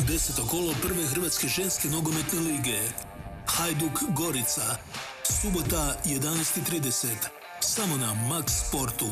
Deseto kolo prve Hrvatske ženske nogometne lige. Hajduk Gorica. Subota 11.30. Samo na Max Sportu.